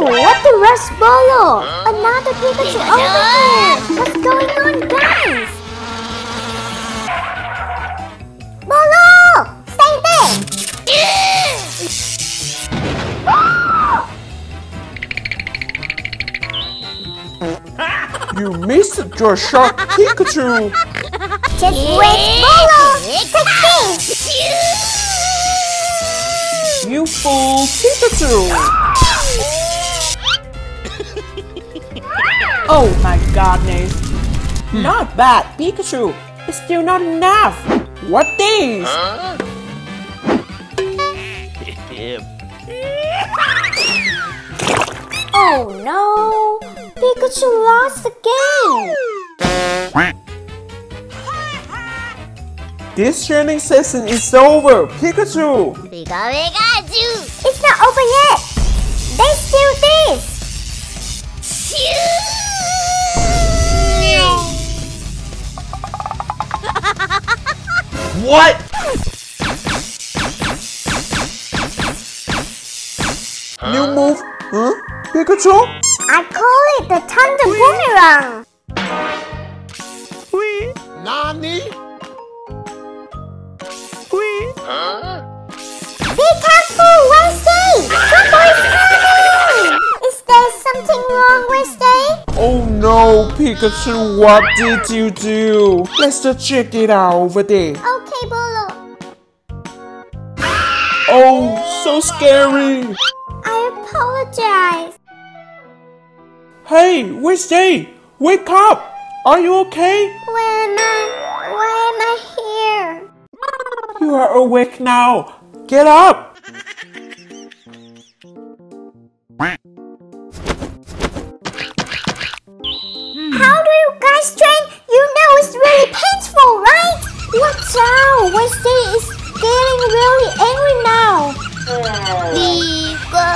what the rush, Bolo? Another Pikachu over here! What's going on, guys? Bolo! Stay there! You missed your shot, Pikachu! Just wait, Bolo! Take this! You fool, Pikachu! Oh my godness! Not bad, Pikachu! It's still not enough! What this? Oh no! Pikachu lost again! This training session is over, Pikachu! Pika Pikachu! It's not over yet! They still this! What? New move? Huh? Pikachu? I call it the Thunder Boomerang! Nani? Be careful, Wednesday! Somebody's coming! Is there something wrong, Wednesday? Oh no, Pikachu, what did you do? Let's just check it out over there. Okay, Bolo. Oh, so scary! I apologize. Hey, where's Wednesday, wake up! Are you okay? Where am I? Why am I here? You are awake now. Get up! guys train? You know it's really painful, right? Watch out! Wednesday is getting really angry now. Pika!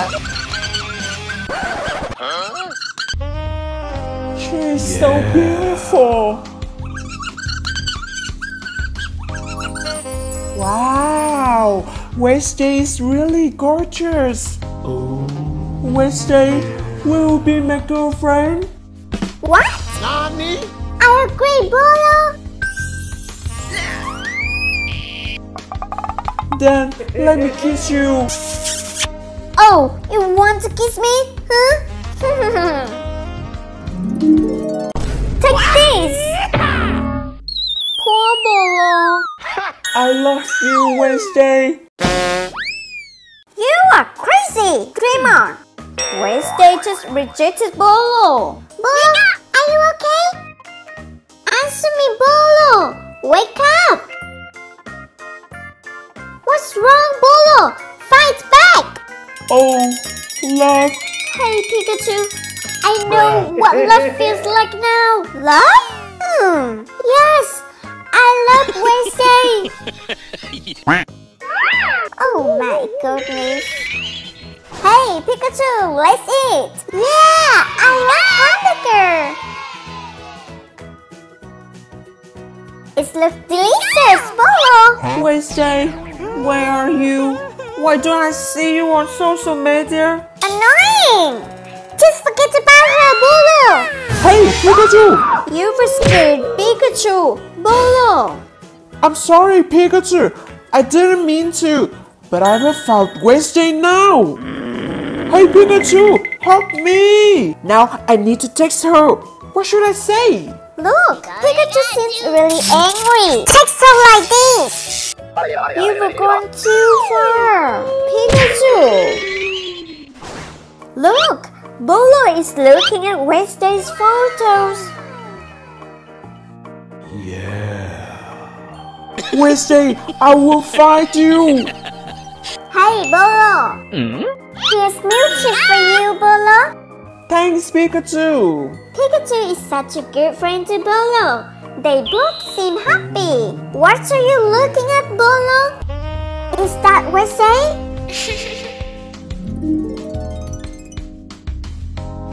She's so beautiful. Wow, Wednesday is really gorgeous. Oh. Wednesday, will be my girlfriend? What? Nani? I agree, Bolo. Then let me kiss you. Oh, you want to kiss me? Huh? Take this. Poor Bolo. I love you, Wednesday. You are crazy, Dreamer. Wednesday just rejected Bolo. Bolo, are you okay? Answer me, Bolo. Wake up. What's wrong, Bolo? Fight back. Oh, love. Hey, Pikachu. I know what love feels like now. Love? Hmm. Yes. I love Wednesday. Oh my goodness. Hey, Pikachu, let's eat. Yeah, I love hamburger. It looks delicious, Bolo. Wednesday, where are you? Why don't I see you on social media? Annoying. Just forget about her, Bolo. Hey, Pikachu! You were scared, Pikachu. Bolo. I'm sorry, Pikachu. I didn't mean to, but I have found Wednesday now. Hey, Pikachu, help me! Now I need to text her. What should I say? Look, Pikachu seems really angry. Text her like this. You were going too far, Pikachu. Look, Bolo is looking at Wednesday's photos. Yeah. Wednesday, I will find you. Hey, Bolo. Mm? Here's milkshake for you, Bolo. Thanks, Pikachu. Pikachu is such a good friend to Bolo. They both seem happy. What are you looking at, Bolo? Is that Wednesday?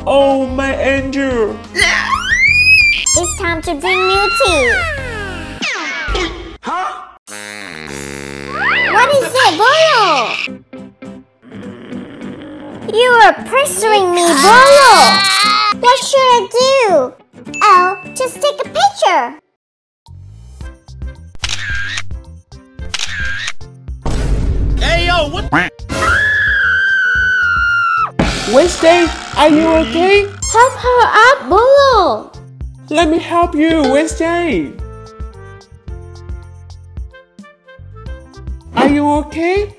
Oh, my angel. It's time to drink milk tea. What is it, Bolo? You are pressuring me, Bolo! What should I do? Oh, just take a picture. Hey, yo, what? Wednesday, are you okay? Help her up, Bolo! Let me help you, Wednesday. You okay?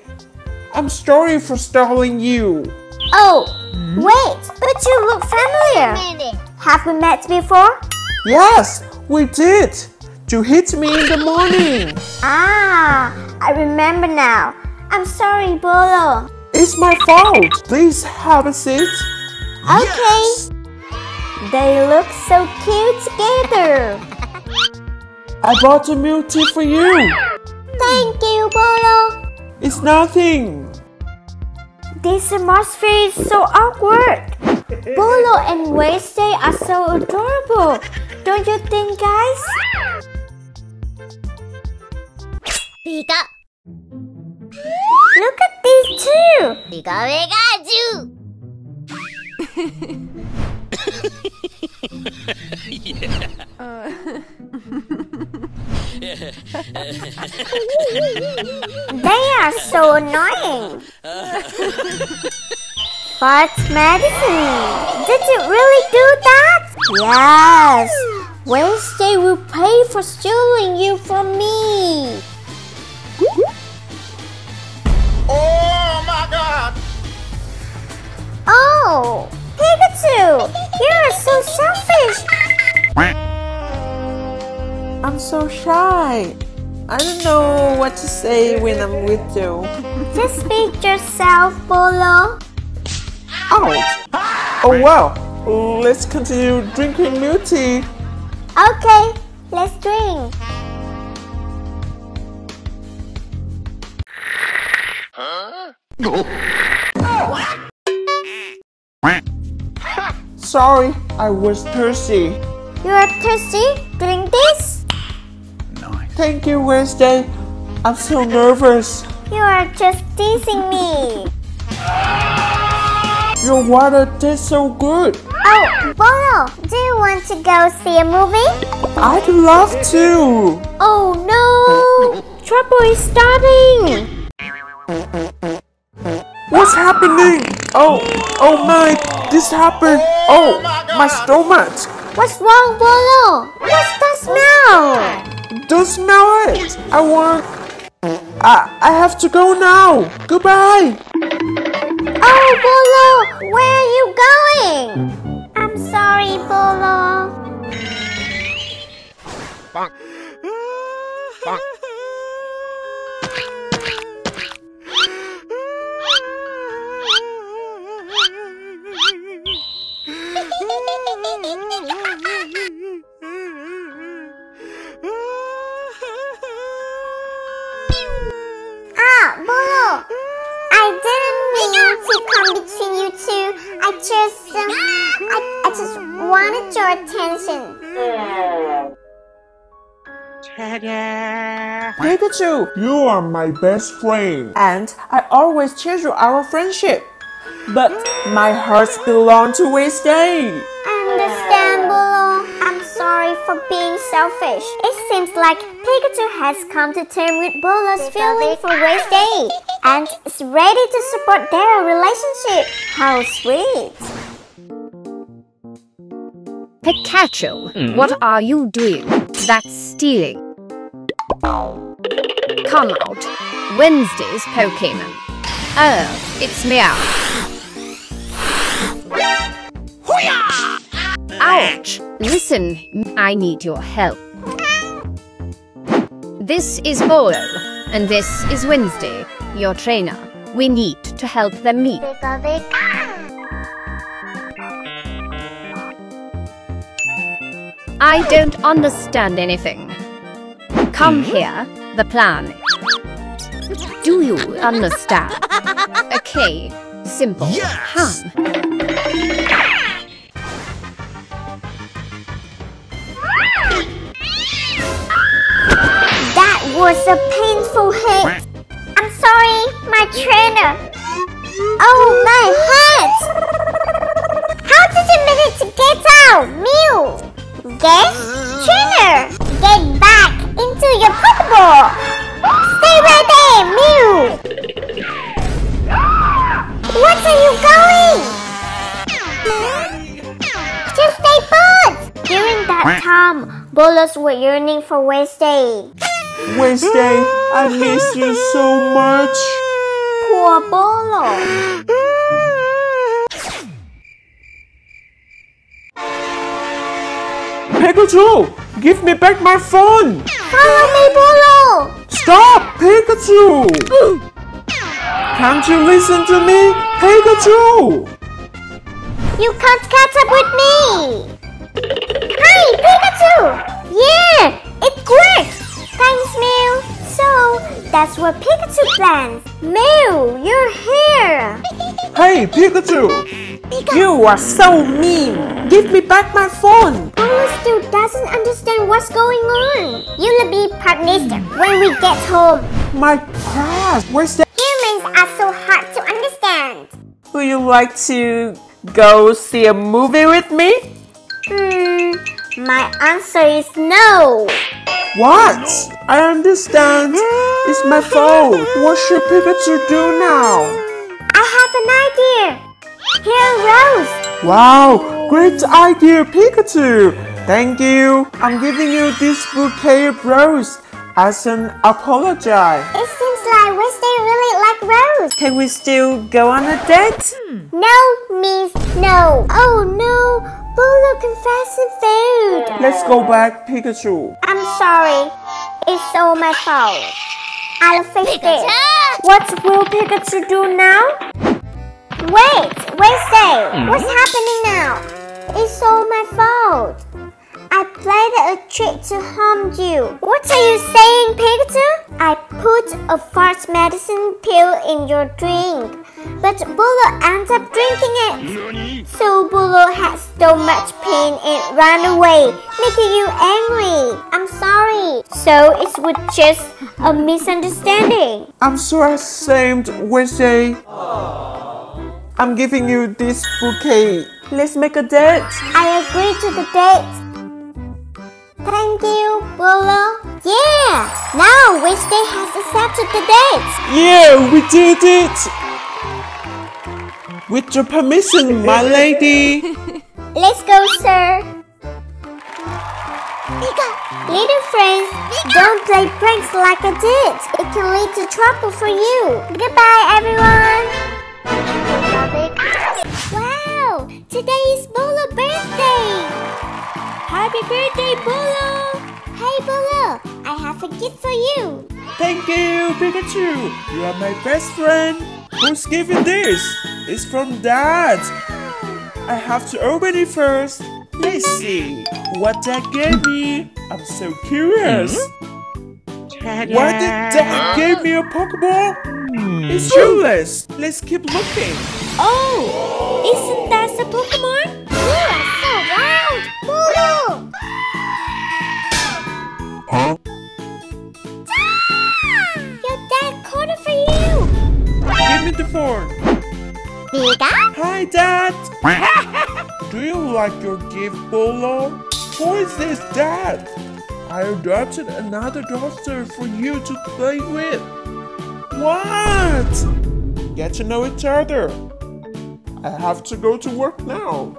I'm sorry for stalling you. Oh, wait, but you look familiar. Have we met before? Yes, we did. You hit me in the morning. Ah, I remember now. I'm sorry, Bolo. It's my fault. Please have a seat. Okay. They look so cute together. I bought a milk tea for you. Thank you, Bolo. It's nothing. This atmosphere is so awkward. Bolo and Wednesday are so adorable. Don't you think, guys? Pika, Look at these two. Pika Pikachu. They are so annoying. But medicine, did it really do that? Yes. Wednesday will pay for stealing you from me. Oh my God! Oh, Pikachu, you are so selfish. I'm so shy. I don't know what to say when I'm with you. Just be yourself, Bolo. Ouch! Oh, oh well, let's continue drinking milk tea. Okay, let's drink. Sorry, I was thirsty. You are thirsty? Drink this? Thank you, Wednesday. I'm so nervous. You are just teasing me. Your water tastes so good. Oh, Bolo, do you want to go see a movie? I'd love to. Oh no! Trouble is starting! What's happening? Oh, oh my, this happened. Oh, my stomach. What's wrong, Bolo? What's that smell? Don't smell it. I want. I, I have to go now. Goodbye. Oh, Bolo, where are you going? I'm sorry, Bolo. Bonk. Bonk. To between you two. I just, um, I, I just wanted your attention. Pikachu, you are my best friend. And I always treasure our friendship. But my hearts belong to Wednesday. I understand, Bolo. I'm sorry for being selfish. It seems like Pikachu has come to terms with Bolo's feeling for Wednesday and is ready to support their relationship. How sweet. Pikachu, hmm. what are you doing? That's stealing. Come out. Wednesday's Pokemon. Oh, it's Meow. Ouch! Listen, I need your help. This is Bolo, and this is Wednesday, your trainer. We need to help them meet. I don't understand anything. Come mm-hmm. here, the plan. Do you understand? Okay, simple. Yes! Hum. That was a painful hit. Sorry, my trainer. Oh, my hat! How did you manage to get out, Mew? Guess? Trainer, get back into your Pokeball! Stay right there, Mew! What are you going? Just stay put! During that time, Bolos were yearning for Wednesday. Wednesday, I miss you so much. Poor Bolo. Pikachu, give me back my phone. Follow me, Bolo! Stop, Pikachu. Can't you listen to me, Pikachu? You can't catch up with me! Hi, Pikachu! Yeah, it worked! Thanks, Mew! So, that's what Pikachu plans. Mew, you're here! Hey, Pikachu. You are so mean. Give me back my phone. Bolo still doesn't understand what's going on. You'll be punished when we get home. My class. Wednesday. Humans are so hard to understand. Would you like to go see a movie with me? My answer is no. What? I understand. It's my fault. What should Pikachu do now? I have an idea. Here, Rose. Wow, great idea, Pikachu. Thank you. I'm giving you this bouquet of rose as an apology. It seems like Wednesday really like Rose. Can we still go on a date? Hmm. No means no. Oh no, Bolo confessing food. Let's go back, Pikachu. I'm sorry. It's all my fault. I'll fix it. What will Pikachu do now? Wait, Wednesday. Hmm. What's happening now? It's all my fault. I played a trick to harm you. What are you saying, Pikachu? I put a fart medicine pill in your drink, but Bolo ends up drinking it. So Bolo had so much pain and ran away, making you angry. I'm sorry. So it was just a misunderstanding. I'm so ashamed, Wednesday. I'm giving you this bouquet. Let's make a date. I agree to the date. Thank you, Bolo. Yeah, now Wednesday has accepted the date. Yeah, we did it. With your permission, my lady. Let's go, sir. Little friends, don't play pranks like I did. It can lead to trouble for you. Goodbye, everyone. Wow, today is Bolo birthday. Happy birthday, Bolo. Hey, Bolo, I have a gift for you. Thank you, Pikachu. You are my best friend. Who's giving this? It's from Dad. I have to open it first. Let's see what Dad gave me. I'm so curious. Mm-hmm. Why did Dad give me a Pokeball? Hmm. It's useless. Let's keep looking. Oh, isn't that a Pokemon? For you. Give me the phone. Pika? Hi, Dad. Do you like your gift, Bolo? Who is this, Dad? I adopted another daughter for you to play with. What? Get to know each other. I have to go to work now.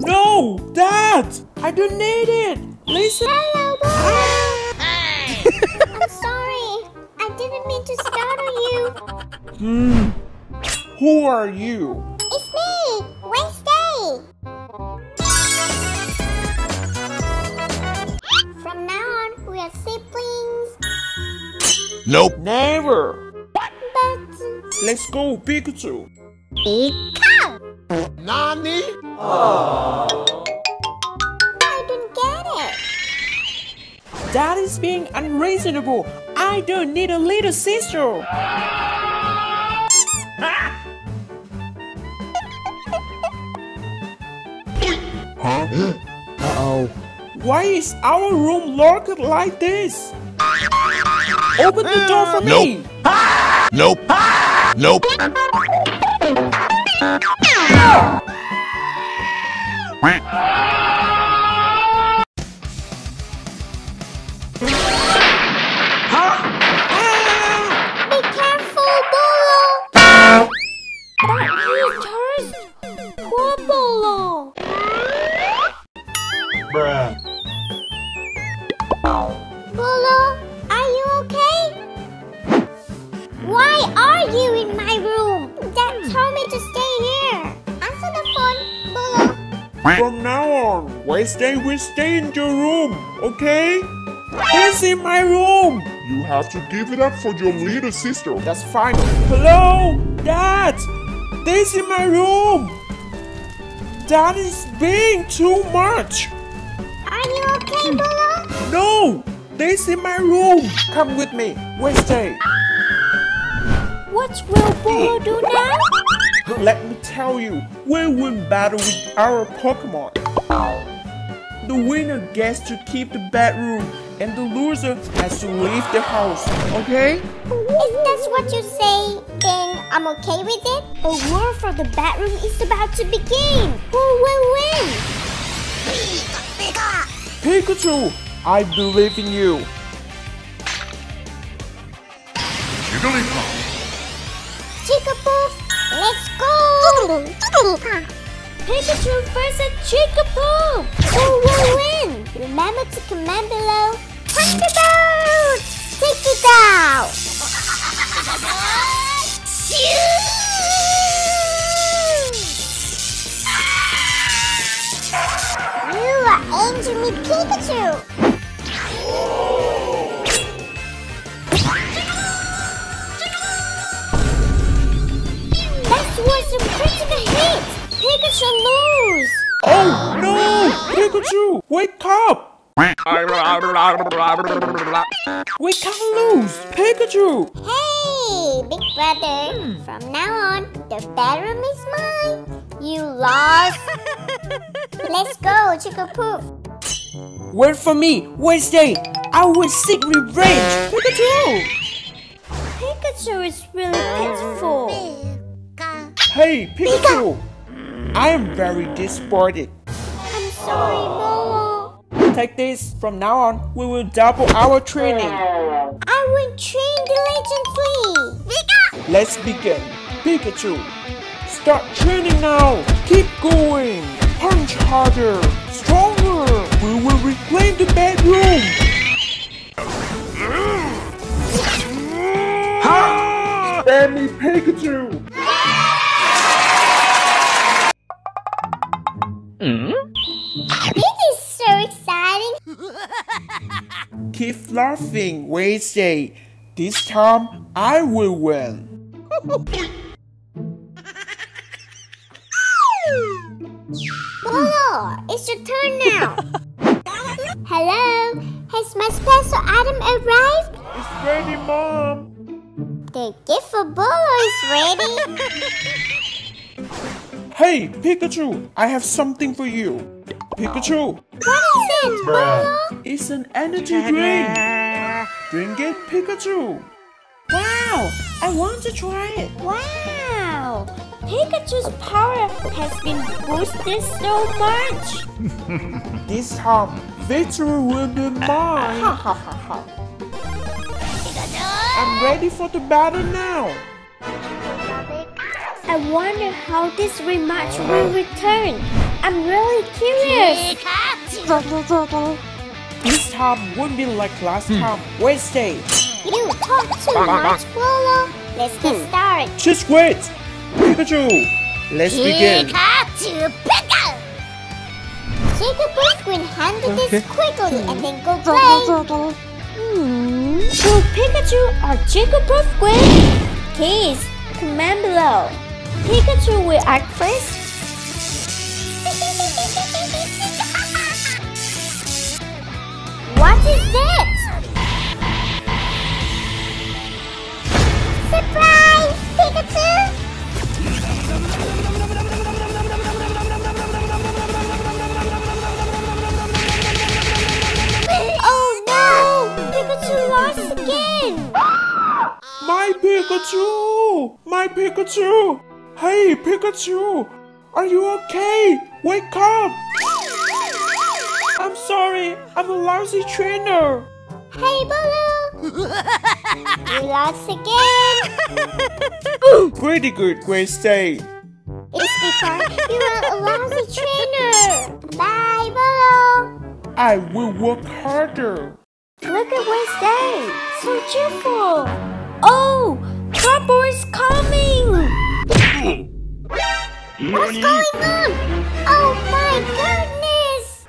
No, Dad! I don't need it. Listen. Hello, Bolo. Ah! I'm sorry. I didn't mean to startle you. Hmm. Who are you? It's me, Wednesday. From now on, we are siblings. Nope. Never. But Let's go, Pikachu. Pika, Nani? I That is being unreasonable. I don't need a little sister. Huh? Uh-oh. Why is our room locked like this? Open the door for me. Nope. Nope. Nope. Stay in your room, okay? He's in my room. You have to give it up for your little sister. That's fine. Hello, Dad. This in my room. That is being too much. Are you okay, Bolo? No, this in my room. Come with me, Wednesday. What will Bolo do now? Let me tell you, we will battle with our Pokemon. The winner gets to keep the bedroom, and the loser has to leave the house. Okay? If that's what you say, then I'm okay with it. A war for the bedroom is about to begin. Who will win? Pikachu, I believe in you. Jigglypuff. Jigglypuff, let's go! Pikachu versus Jigglypuff! Who will win? Remember to comment below. Thunderbolt! Take it out! You are angry me, Pikachu! That was a critical hit! Pikachu lose! Oh no! Pikachu, wake up! We can't lose! Pikachu! Hey, big brother! Hmm. From now on, the bedroom is mine! You lost! Let's go, Jigglypuff! Wait for me, Wednesday! I will seek revenge! Pikachu! Pikachu is really pitiful! Hey, Pikachu! I am very disappointed. I'm sorry, Bolo! Take this. From now on, we will double our training. I will train the legend flea! Let's begin. Pikachu, start training now. Keep going. Punch harder, stronger. We will reclaim the bedroom. Spare me, Pikachu. Hmm? This is so exciting! Keep laughing, Wednesday. This time, I will win. Bolo, it's your turn now! Hello? Has my special item arrived? It's ready, Mom. The gift for Bolo is ready! Hey, Pikachu, I have something for you. Pikachu, What is it, Bolo? it's an energy drink. Drink it, Pikachu. Wow, I want to try it. Wow! Pikachu's power has been boosted so much! This time, victory will be mine. Ha ha ha ha. I'm ready for the battle now. I wonder how this rematch will oh. return. I'm really curious. This time won't be like last hmm. time. Wednesday. You talk too much, Bolo. Let's get started. Just wait. Pikachu, let's begin. Pikachu, Pika! Jigglypuff will handle this quickly and then go play. Hmm. Will Pikachu or Jigglypuff win? Please comment below. Pikachu will act first. What is it? Surprise, Pikachu! Oh no! Pikachu lost again! My Pikachu! My Pikachu! Hey, Pikachu! Are you okay? Wake up! I'm sorry, I'm a lousy trainer. Hey, Bolo! you lost again. Pretty good, Wednesday. It's because you are a lousy trainer. Bye, Bolo. I will work harder. Look at Wednesday. So cheerful. Oh, trouble is coming. What's going on? Oh my goodness!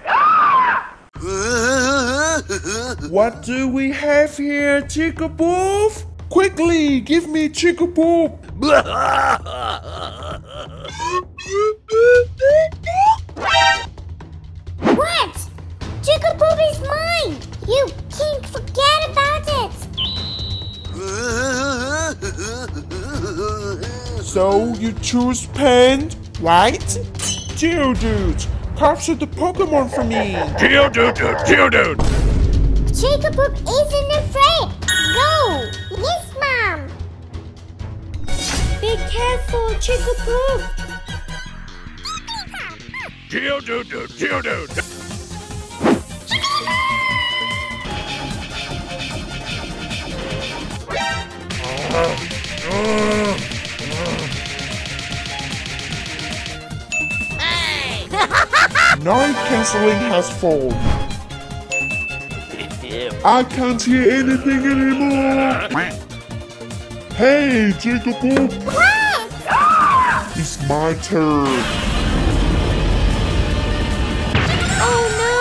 What do we have here, Chickaboof? Quickly, give me Chickaboof. What? Chickapoo is mine! You can't forget about it! So you choose Pen, right? Geodude, capture the Pokemon for me. Geodude, Geodude. Chickapoo isn't afraid! Go! Yes, Mom! Be careful, Chickapoo! Geodude, Geodude. cancelling has fallen. I can't hear anything anymore. Hey, Chickaboo. It's my turn. Oh no!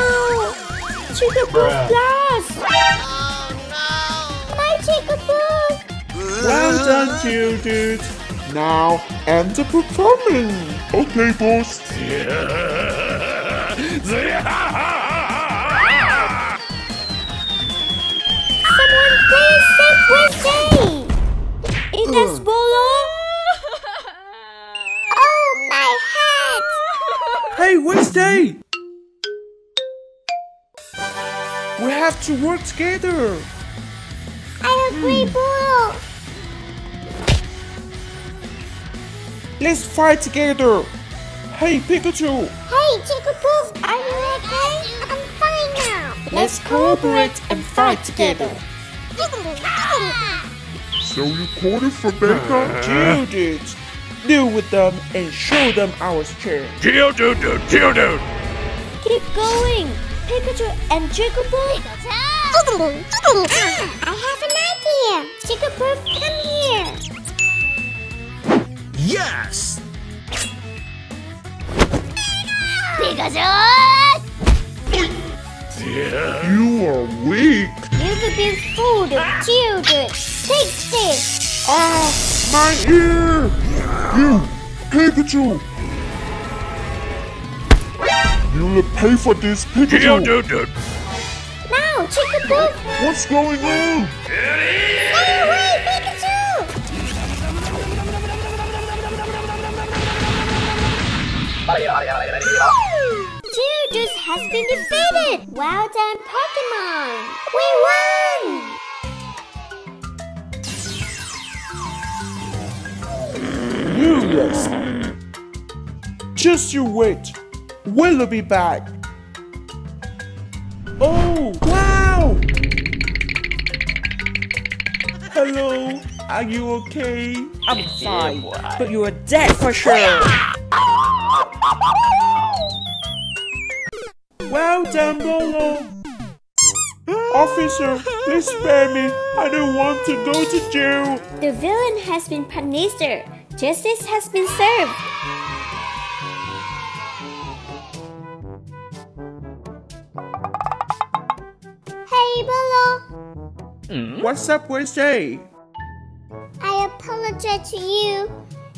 Chickapoo lost! Oh no! My Chickapoo! Well done, Geodude. Now, end the performing. Okay, boss. Someone please save Wednesday! It is Bolo! oh, my head! Hey, Wednesday! We have to work together. I agree, hmm. Bolo! Let's fight together. Hey, Pikachu. Let's cooperate and fight together. So you called it for Becca? Geodude, deal with them and show them our strength. Geodude, Geodude. Keep going! Pikachu and Chickapoo! I have an idea! Chickapoo, come here! Yes! You are weak. You've been fooled, children! Take this! Ah, my ear! You, Pikachu. You'll pay for this, Pikachu. Geodude. Now, Chickapoo! What's going on? Stay away, Pikachu! Geodude has been defeated! Well done, Pokemon! We won! You yes. Just you wait. We'll be back. Oh, wow! Hello, are you okay? I'm fine, but you are dead for sure. Well done, Bolo. Officer, please spare me. I don't want to go to jail. The villain has been punished. Justice has been served. Hey, Bolo. Hmm? What's up, Wednesday? I apologize to you.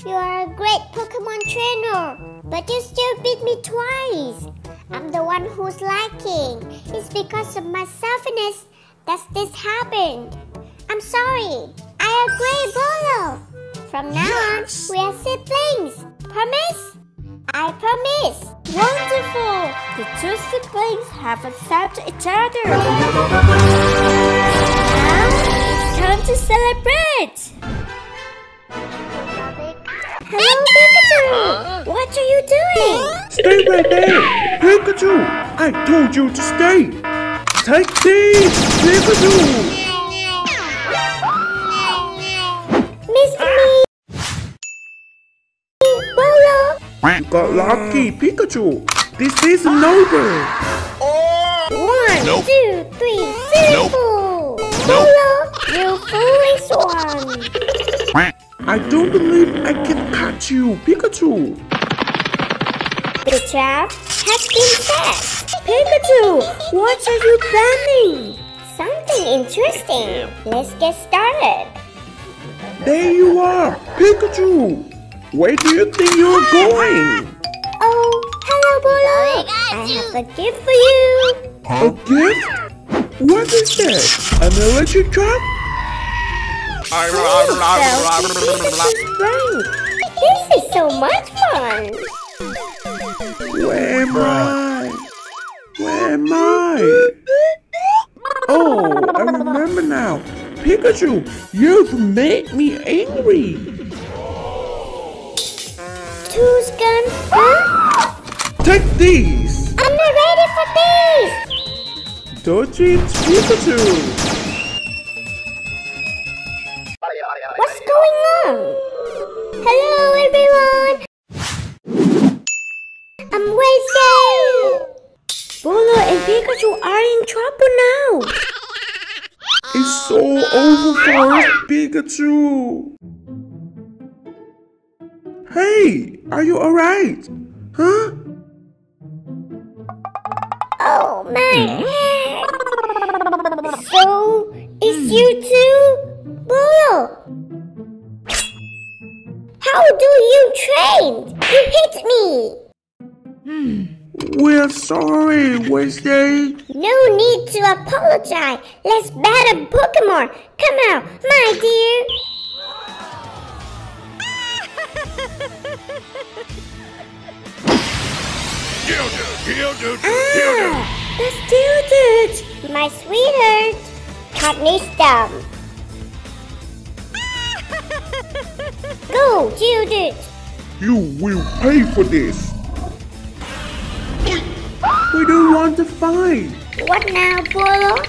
You are a great Pokemon trainer, but you still beat me twice. I'm the one who's lacking. It's because of my selfishness that this happened. I'm sorry. I agree, Bolo. From now Yes. on, we are siblings. Promise? I promise. Wonderful. The two siblings have accepted each other. Now it's time to celebrate. Hello, Pikachu! What are you doing? Stay right there! Pikachu! I told you to stay! Take this! Pikachu! Miss me! Bolo! You got lucky, Pikachu! This isn't over! One, Nope. two, three, simple! Bolo, you foolish one! I don't believe I can catch you, Pikachu! The trap has been set! Pikachu, what are you planning? Something interesting. Let's get started. There you are, Pikachu! Where do you think you're going? Oh, hello, Bolo. I have a gift for you. A gift? What is that? An electric trap? This is so much fun. Where am I? Where am I? Oh, I remember now. Pikachu, you've made me angry. Two's. Huh? Take these. I'm not ready for this. Don't eat Pikachu. Over Pikachu. Hey, are you alright? Huh? Oh my head! So, it's you too? Bolo! How do you train? You hit me! Hmm. We're sorry, Wednesday. No need to apologize. Let's battle Pokemon. Come out, my dear. Ah, the student! My sweetheart! Cognizum! Go, Geodude! You will pay for this. We don't want to fight. What now, Bolo?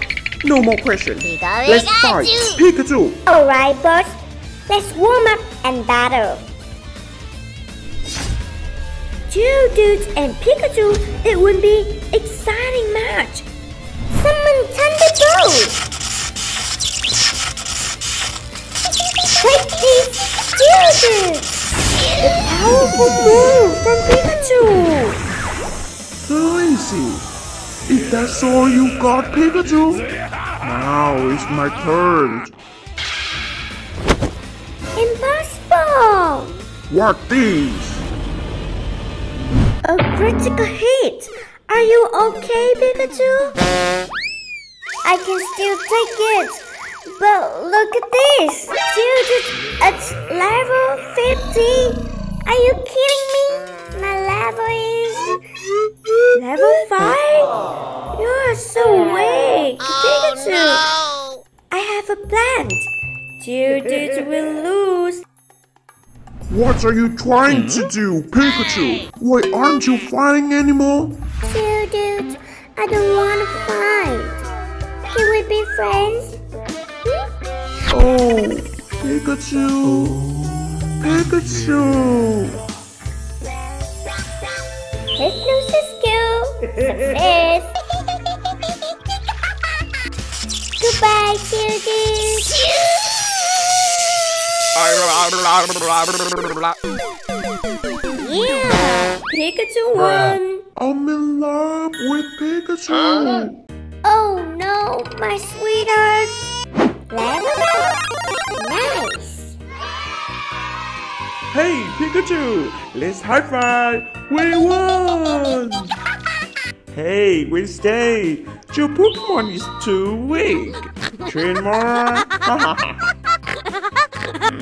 No more questions. Let's fight, Pikachu! Pikachu. Alright, boss. Let's warm up and battle. Geodude and Pikachu, it would be exciting match. Summon Thunderbolt! Take this, Geodude! The powerful move from Pikachu! Crazy. If that's all you got, Pikachu, now it's my turn. Impossible! What these? A critical hit! Are you okay, Pikachu? I can still take it. But look at this! Dude, it's at level 50! Are you kidding me? My level is... Level 5? You are so weak, oh, Pikachu! I have a plan. Geodude will lose. What are you trying to mm-hmm. do, Pikachu? Why aren't you fighting anymore? Geodude, I don't want to fight. Can we be friends? Oh, Pikachu. Pikachu. Success. Goodbye, Geodude. Yeah, Pikachu won. I'm in love with Pikachu. Oh no, my sweetheart. Level. Nice. Hey, Pikachu, let's high five. We won. Hey, Wednesday, your Pokemon is too weak. Train more.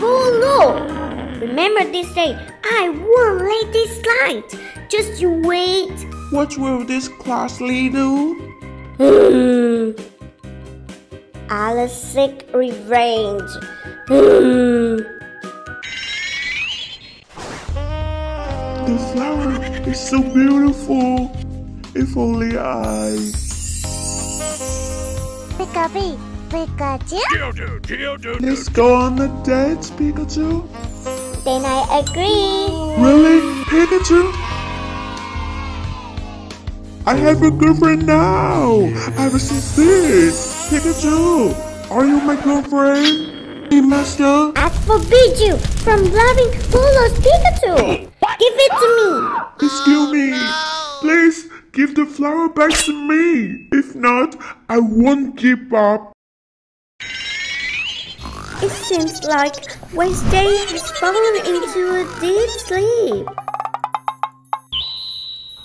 Oh no! Remember this day, I won't let this slide. Just you wait. what will this class lead do? Hmm. I'll seek revenge. Hmm. is so beautiful. If only I. Pikachu, Pikachu. Let's go on a date, Pikachu. Then I agree. Really, Pikachu? I have a girlfriend now. I was sincere. Pikachu, are you my girlfriend? Hey, Master. I forbid you from loving Bolo's Pikachu. Give it to me. Excuse me. Please give the flower back to me. If not, I won't give up. It seems like Wednesday has fallen into a deep sleep.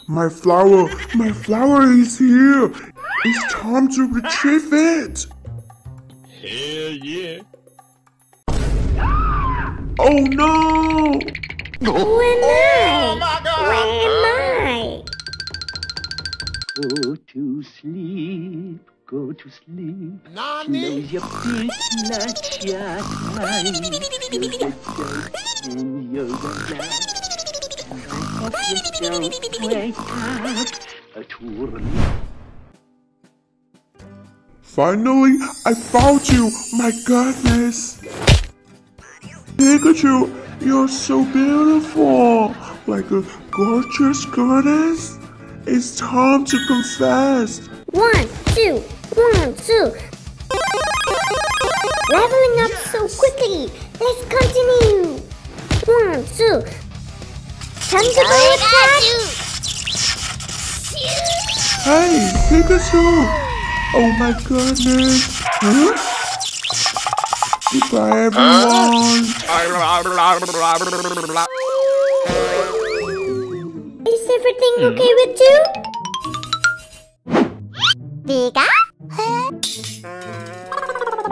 My flower, my flower is here. It's time to retrieve it. Hell yeah. Oh no! Who am oh I? Where am I? Go to sleep, go to sleep. Close your big bloodshot eyes. Feel the dark in your eyes. I hope you don't wake up at work. Finally, I found you! My goodness! Pikachu, you're so beautiful! Like a gorgeous goddess! It's time to confess! One, two, one, two. Leveling up so quickly. Let's continue. One, two. Thunderbolt attack. Hey, Pikachu! Oh my goodness! Huh? Goodbye, everyone! Is everything okay with you? Pika?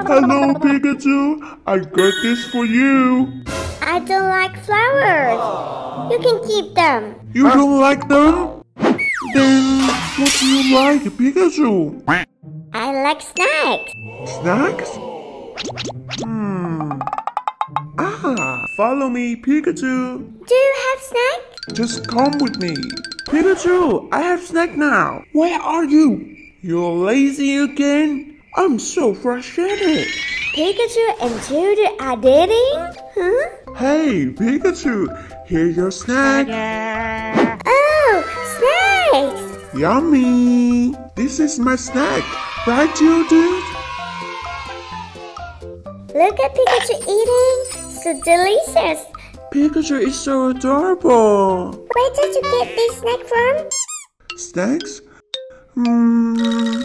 Hello, Pikachu! I got this for you! I don't like flowers. You can keep them. You don't like them? Then what do you like, Pikachu? I like snacks. Snacks? Hmm. Ah, follow me, Pikachu. Do you have snacks? Just come with me. Pikachu, I have snack now. Where are you? You're lazy again? I'm so frustrated. Pikachu and Geodude are dating? Huh? Hey, Pikachu, here's your snack. Oh, snacks! Yummy. This is my snack. Right, Geodude? Look at Pikachu eating. So delicious. Pikachu is so adorable. Where did you get this snack from? Snacks? Hmm.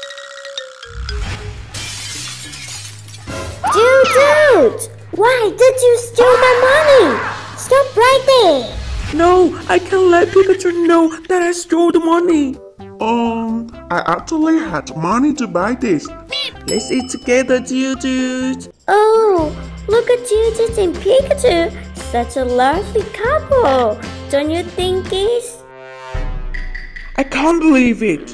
Dude, dude! Why did you steal my money? Stop right there! No, I can't let Pikachu know that I stole the money. Um, I actually had money to buy this. Let's eat together, dude. dude. Oh, look at Geodude and Pikachu. Such a lovely couple. Don't you think, guys? I can't believe it.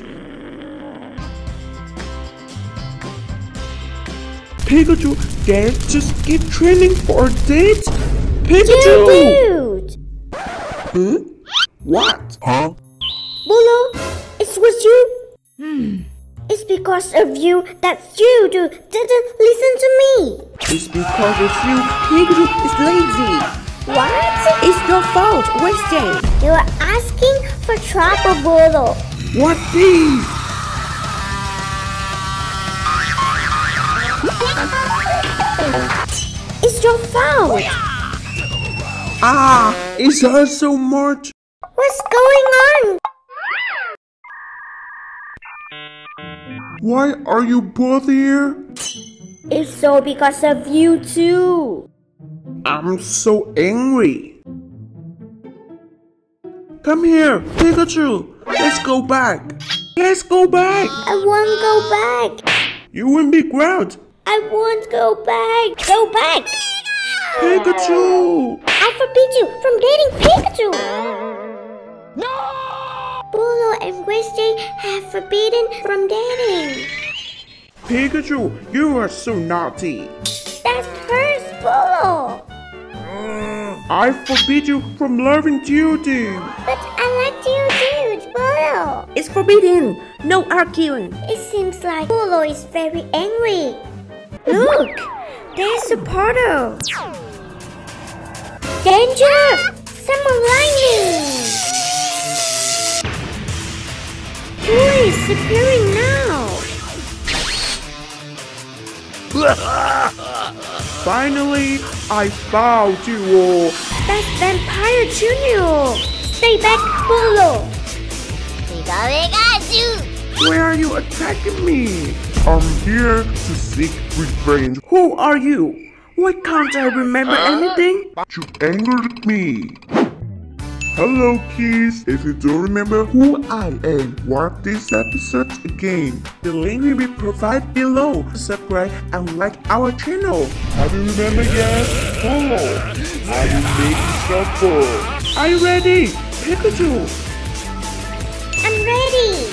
Pikachu can't just keep training for a date. Pikachu! Dude! Huh? What? Huh? Bolo, it was you? Hmm. It's because of you that you do didn't listen to me. It's because of you. Pikachu is lazy. What? It's your fault, Wednesday. You are asking for trouble. What please? It's your fault. Ah, it's hurts so much. What's going on? Why are you both here? It's so because of you too. I'm so angry. Come here, Pikachu. Let's go back. Let's go back. I won't go back. You won't be ground. I won't go back. Go back. Pikachu. I forbid you from dating Pikachu. No. Bolo and Wednesday have forbidden from dating. Pikachu, you are so naughty. That's hurts, Bolo. I forbid you from loving Geodude. But I like you It's forbidden. No arguing. It seems like Bolo is very angry. Look, there's a portal. Danger! Summer lightning! Who is appearing now? Finally, I bow to you all. That's Vampire Junior. Stay back, Bolo. Where are you attacking me? I'm here to seek revenge. Who are you? Why can't I remember uh, anything? You angered me. Hello, kids. If you don't remember who I am, watch this episode again. The link will be provided below. Subscribe and like our channel. Have you remember yet? Oh, I will make suffer. Are you ready? Pikachu! I'm ready.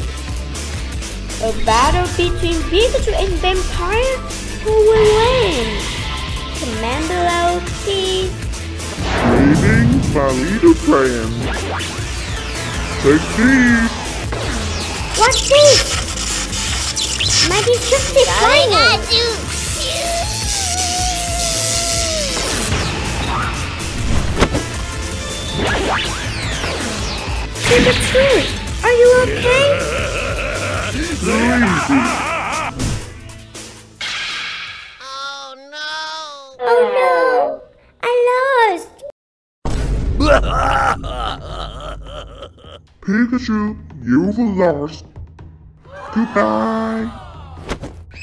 A battle between Pikachu and Vampire? Who will win? Comment below, please. Meeting my leader plan. Take these. What's this? Mighty tricks is flying you. Number two, are you okay? Luigi, Pikachu, you've lost. Goodbye.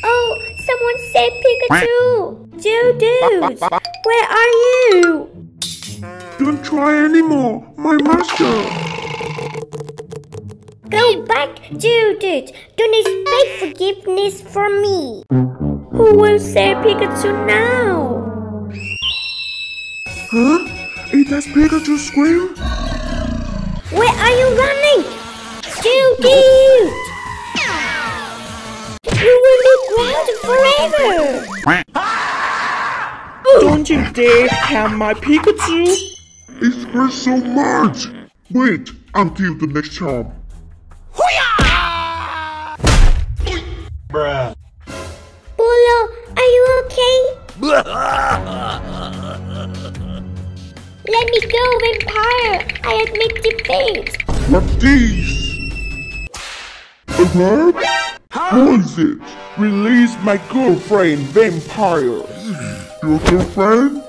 Oh, someone save Pikachu. Geodude, where are you? Don't try anymore, my master. Go back, Geodude. Don't expect forgiveness from me. Who will save Pikachu now? Huh? Is that Pikachu scream? Where are you running? Geodude! You will be grounded forever! Don't you dare harm my Pikachu. It hurts so much. Wait until the next time. Bolo, are you okay? Let me go, Vampire! I admit defeat! What these? A what? Who is it? Release my girlfriend, vampire. Your girlfriend?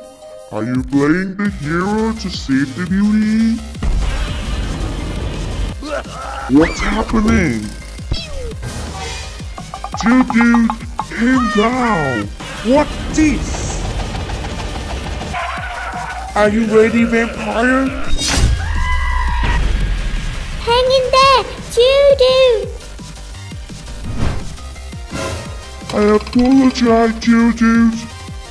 Are you playing the hero to save the beauty? What's happening? Two dude, calm down. What this? Are you ready, vampire? Hang in there, Geodude! I apologize, two dudes.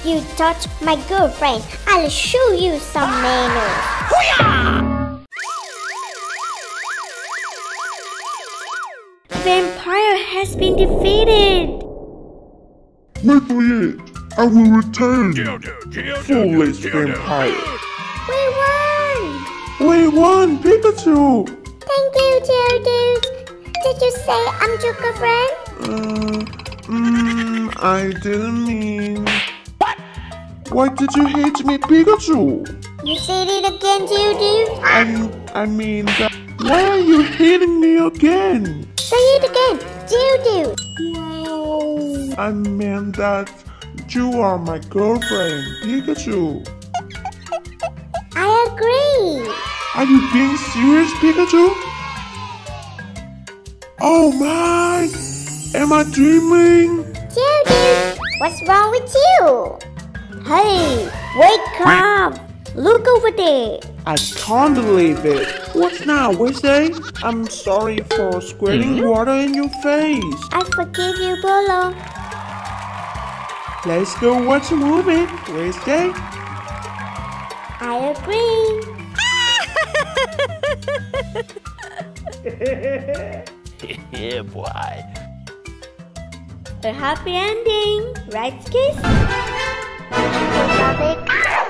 You touch my girlfriend, I'll show you some manners. Vampire has been defeated. Wait for it. I will return. Foolish vampire. We won! We won, Pikachu! Thank you, Geodude. Did you say I'm your girlfriend? Uh, mm, I didn't mean. What? Why did you hit me, Pikachu? You said it again, Geodude. I, I mean that. Why are you hitting me again? Say it again, Geodude. Wow. I meant that you are my girlfriend, Pikachu. I agree. Are you being serious, Pikachu? Oh my! Am I dreaming? Geodude, what's wrong with you? Hey, wake up! Look over there. I can't believe it. What's now, Wednesday? I'm sorry for squirting mm-hmm. water in your face. I forgive you, Bolo. Let's go watch a movie, Wednesday. I agree. Yeah, boy. A happy ending, right, kids? Big